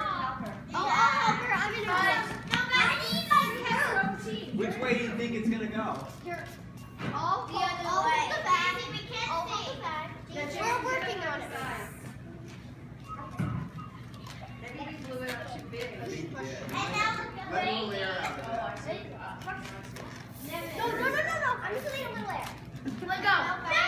Help her. I'll help her. I'm. Which way do you think it's going to go? All the other all way. the back. We can't all see. The back. We're working on it. Maybe blew it up too big. And now the. No, no, no, no, no. I'm just leaving a little air. Let go.